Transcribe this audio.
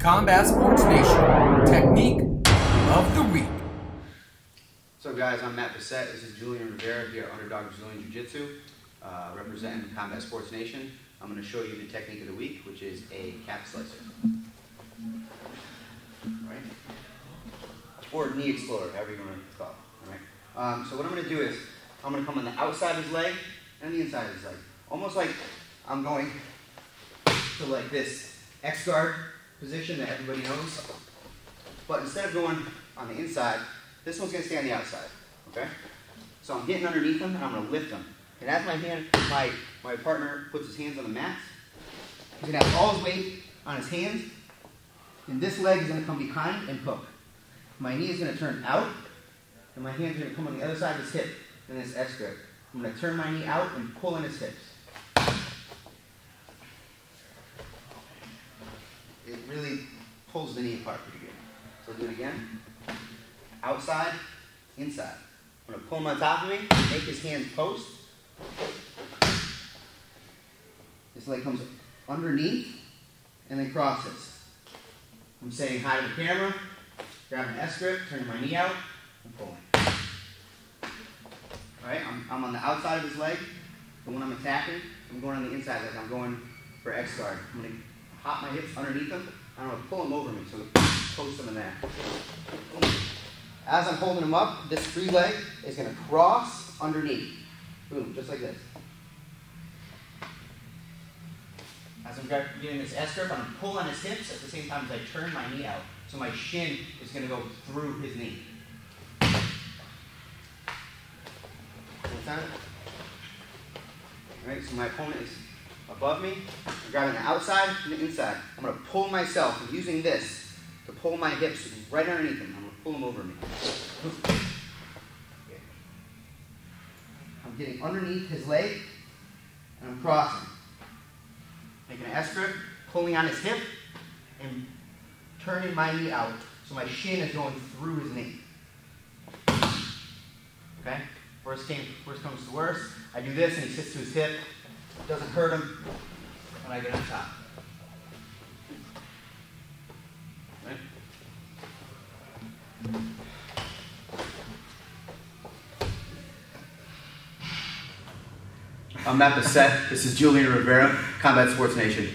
Combat Sports Nation Technique of the Week. So guys, I'm Matt Bessette. This is Julian Rivera here at Underdog Brazilian Jiu-Jitsu, uh, representing Combat Sports Nation. I'm going to show you the technique of the week, which is a cap slicer. Right? Or knee exploder, however you want to call it. Alright? Um, so what I'm going to do is, I'm going to come on the outside of his leg and the inside of his leg. Almost like I'm going to like this X-guard position that everybody knows. But instead of going on the inside, this one's going to stay on the outside. Okay? So I'm getting underneath him and I'm going to lift him. And as my hand, my, my partner puts his hands on the mat, he's going to have all his weight on his hands. And this leg is going to come behind and hook. My knee is going to turn out, and my hands are going to come on the other side of his hip in this S grip. I'm going to turn my knee out and pull in his hips. It really pulls the knee apart pretty good. So do it again. Outside, inside. I'm to pull him on top of me, make his hands post. This leg comes underneath and then crosses. I'm saying hi to the camera, grab an S grip, turning my knee out, and pulling. Alright, I'm, I'm on the outside of his leg, but when I'm attacking, I'm going on the inside like I'm going for X guard. I'm going to hop my hips underneath him, I'm going to pull him over me, so post him in there. As I'm holding him up, this free leg is going to cross underneath. Boom, just like this. As I'm getting this S grip, I'm going to pull on his hips at the same time as I turn my knee out. So my shin is going to go through his knee. Time. Alright, so my opponent is above me. I'm grabbing the outside and the inside. I'm going to pull myself. I'm using this to pull my hips right underneath him. I'm going to pull him over me. I'm getting underneath his leg and I'm crossing. Making an S grip, pulling on his hip, and turning my knee out so my shin is going through his knee. Okay? Worst, came, worst comes to worst. I do this and he sits to his hip. Doesn't hurt him when I get on top. I'm Matt Bessette. This is Julian Rivera, Combat Sports Nation.